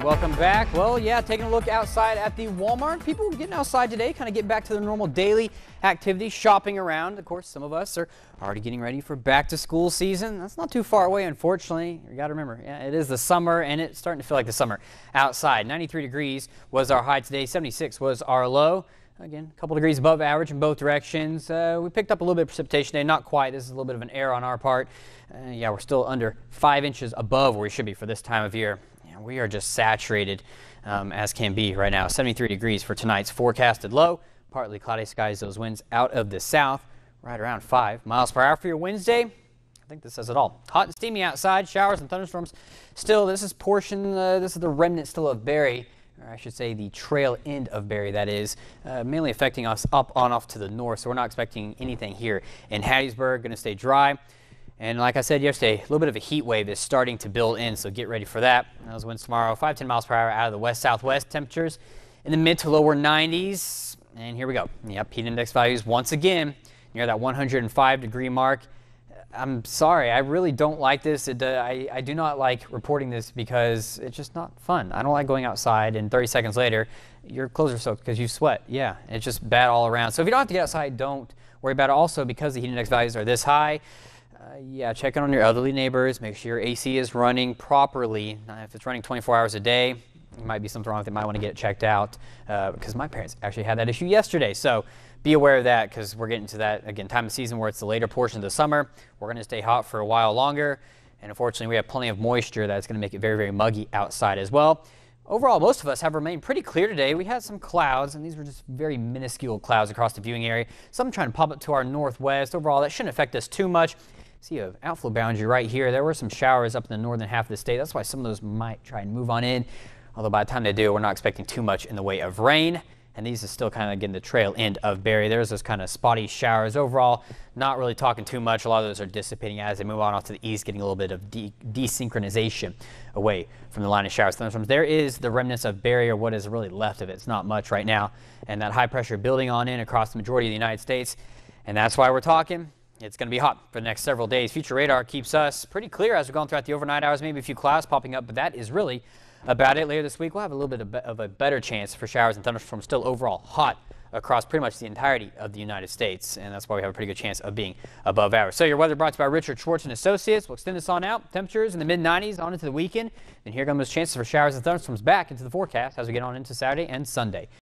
back. Well, yeah, taking a look outside at the Walmart. People getting outside today, kind of get back to their normal daily activities, shopping around. Of course, some of us are already getting ready for back to school season. That's not too far away, unfortunately. You got to remember, yeah, it is the summer and it's starting to feel like the summer outside. 93 degrees was our high today, 76 was our low. Again, a couple degrees above average in both directions. Uh, we picked up a little bit of precipitation today, not quite. This is a little bit of an error on our part. Uh, yeah, we're still under five inches above where we should be for this time of year we are just saturated um, as can be right now. 73 degrees for tonight's forecasted low. Partly cloudy skies, those winds out of the south, right around 5 miles per hour for your Wednesday. I think this says it all. Hot and steamy outside, showers and thunderstorms. Still, this is portion, uh, this is the remnant still of Barry or I should say the trail end of Barry, that is, uh, mainly affecting us up on off to the north. So we're not expecting anything here in Hattiesburg. Going to stay dry. And like I said yesterday, a little bit of a heat wave is starting to build in, so get ready for that. Those winds tomorrow, 5 10 miles per hour out of the west southwest. Temperatures in the mid to lower 90s. And here we go. Yep, heat index values once again near that 105 degree mark. I'm sorry, I really don't like this. It, uh, I, I do not like reporting this because it's just not fun. I don't like going outside and 30 seconds later, your clothes are soaked because you sweat. Yeah, it's just bad all around. So if you don't have to get outside, don't worry about it. Also, because the heat index values are this high, uh, yeah, check in on your elderly neighbors. Make sure your AC is running properly. if it's running 24 hours a day, it might be something wrong with it. Might want to get it checked out uh, because my parents actually had that issue yesterday. So be aware of that because we're getting to that again time of season where it's the later portion of the summer. We're going to stay hot for a while longer, and unfortunately, we have plenty of moisture that's going to make it very, very muggy outside as well. Overall, most of us have remained pretty clear today. We had some clouds, and these were just very minuscule clouds across the viewing area. Some trying to pop up to our northwest. Overall, that shouldn't affect us too much. See a outflow boundary right here. There were some showers up in the northern half of the state. That's why some of those might try and move on in. Although by the time they do, we're not expecting too much in the way of rain. And these are still kind of getting the trail end of Barry. There's those kind of spotty showers. Overall, not really talking too much. A lot of those are dissipating as they move on off to the east, getting a little bit of de desynchronization away from the line of showers. Thunderstorms. There is the remnants of Barry, or what is really left of it. It's not much right now. And that high pressure building on in across the majority of the United States. And that's why we're talking it's going to be hot for the next several days. Future radar keeps us pretty clear as we're going throughout the overnight hours. Maybe a few clouds popping up, but that is really about it. Later this week, we'll have a little bit of, a better chance for showers and thunderstorms. Still overall hot across pretty much the entirety of the United States, and that's why we have a pretty good chance of being above average. So your weather brought to you by Richard Schwartz and Associates. We'll extend this on out. Temperatures in the mid-90s on into the weekend. And here come those chances for showers and thunderstorms back into the forecast as we get on into Saturday and Sunday.